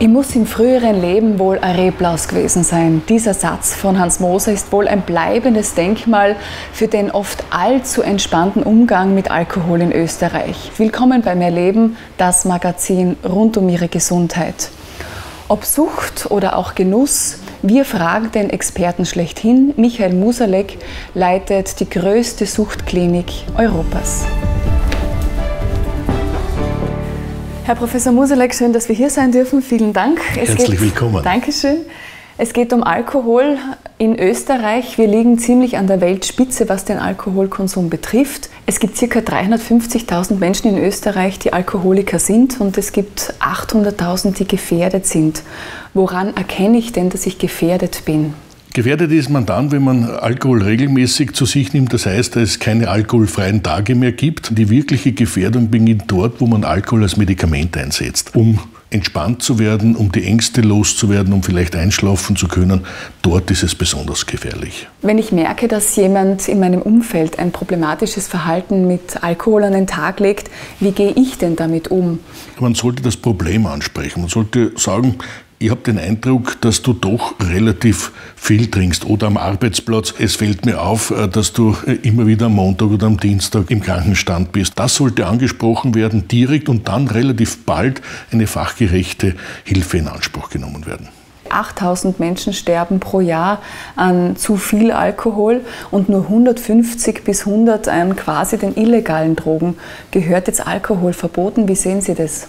Ich muss im früheren Leben wohl ein Reblaus gewesen sein. Dieser Satz von Hans Moser ist wohl ein bleibendes Denkmal für den oft allzu entspannten Umgang mit Alkohol in Österreich. Willkommen bei Mehr Leben, das Magazin rund um Ihre Gesundheit. Ob Sucht oder auch Genuss, wir fragen den Experten schlechthin. Michael Musalek leitet die größte Suchtklinik Europas. Herr Professor Muselek, schön, dass wir hier sein dürfen. Vielen Dank. Es Herzlich geht, willkommen. Dankeschön. Es geht um Alkohol in Österreich. Wir liegen ziemlich an der Weltspitze, was den Alkoholkonsum betrifft. Es gibt ca. 350.000 Menschen in Österreich, die Alkoholiker sind und es gibt 800.000, die gefährdet sind. Woran erkenne ich denn, dass ich gefährdet bin? Gefährdet ist man dann, wenn man Alkohol regelmäßig zu sich nimmt. Das heißt, dass es keine alkoholfreien Tage mehr gibt. Die wirkliche Gefährdung beginnt dort, wo man Alkohol als Medikament einsetzt, um entspannt zu werden, um die Ängste loszuwerden, um vielleicht einschlafen zu können. Dort ist es besonders gefährlich. Wenn ich merke, dass jemand in meinem Umfeld ein problematisches Verhalten mit Alkohol an den Tag legt, wie gehe ich denn damit um? Man sollte das Problem ansprechen. Man sollte sagen, ich habe den Eindruck, dass du doch relativ viel trinkst oder am Arbeitsplatz. Es fällt mir auf, äh, dass du äh, immer wieder am Montag oder am Dienstag im Krankenstand bist. Das sollte angesprochen werden, direkt und dann relativ bald eine fachgerechte Hilfe in Anspruch genommen werden. 8000 Menschen sterben pro Jahr an zu viel Alkohol und nur 150 bis 100 an quasi den illegalen Drogen. Gehört jetzt Alkohol verboten? Wie sehen Sie das?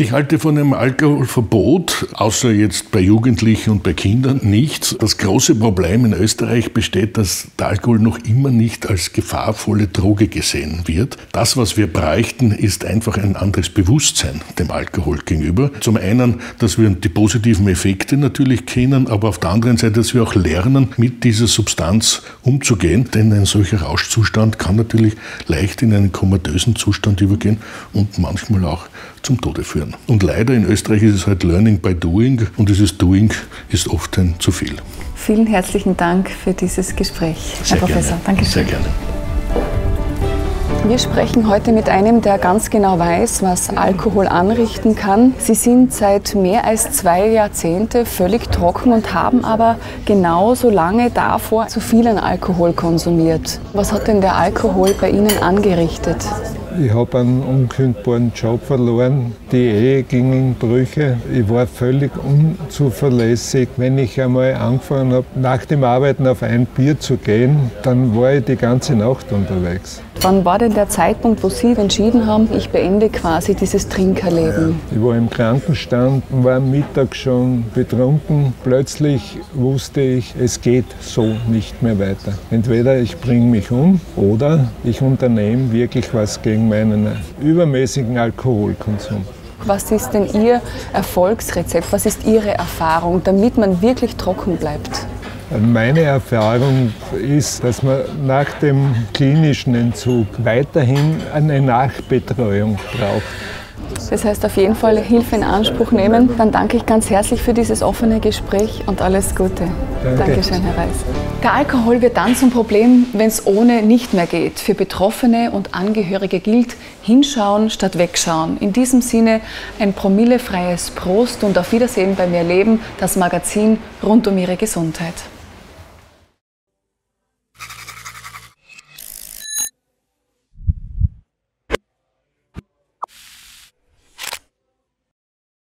Ich halte von einem Alkoholverbot, außer jetzt bei Jugendlichen und bei Kindern, nichts. Das große Problem in Österreich besteht, dass der Alkohol noch immer nicht als gefahrvolle Droge gesehen wird. Das, was wir bräuchten, ist einfach ein anderes Bewusstsein dem Alkohol gegenüber. Zum einen, dass wir die positiven Effekte natürlich kennen, aber auf der anderen Seite, dass wir auch lernen, mit dieser Substanz umzugehen. Denn ein solcher Rauschzustand kann natürlich leicht in einen komatösen Zustand übergehen und manchmal auch zum Tode führen. Und leider in Österreich ist es halt Learning by Doing und dieses Doing ist oft ein zu viel. Vielen herzlichen Dank für dieses Gespräch, Sehr Herr Professor. Gerne. Dankeschön. Sehr gerne. Wir sprechen heute mit einem, der ganz genau weiß, was Alkohol anrichten kann. Sie sind seit mehr als zwei Jahrzehnte völlig trocken und haben aber genauso lange davor zu viel an Alkohol konsumiert. Was hat denn der Alkohol bei Ihnen angerichtet? Ich habe einen unkündbaren Job verloren. Die Ehe ging in Brüche. Ich war völlig unzuverlässig. Wenn ich einmal angefangen habe, nach dem Arbeiten auf ein Bier zu gehen, dann war ich die ganze Nacht unterwegs. Wann war denn der Zeitpunkt, wo Sie entschieden haben, ich beende quasi dieses Trinkerleben? Ich war im Krankenstand, war am Mittag schon betrunken. Plötzlich wusste ich, es geht so nicht mehr weiter. Entweder ich bringe mich um oder ich unternehme wirklich was gegen meinen übermäßigen Alkoholkonsum. Was ist denn Ihr Erfolgsrezept? Was ist Ihre Erfahrung, damit man wirklich trocken bleibt? Meine Erfahrung ist, dass man nach dem klinischen Entzug weiterhin eine Nachbetreuung braucht. Das heißt auf jeden Fall Hilfe in Anspruch nehmen. Dann danke ich ganz herzlich für dieses offene Gespräch und alles Gute. Danke. Dankeschön, Herr Reis. Der Alkohol wird dann zum Problem, wenn es ohne nicht mehr geht. Für Betroffene und Angehörige gilt, hinschauen statt wegschauen. In diesem Sinne ein promillefreies Prost und auf Wiedersehen bei Mehr Leben, das Magazin rund um Ihre Gesundheit.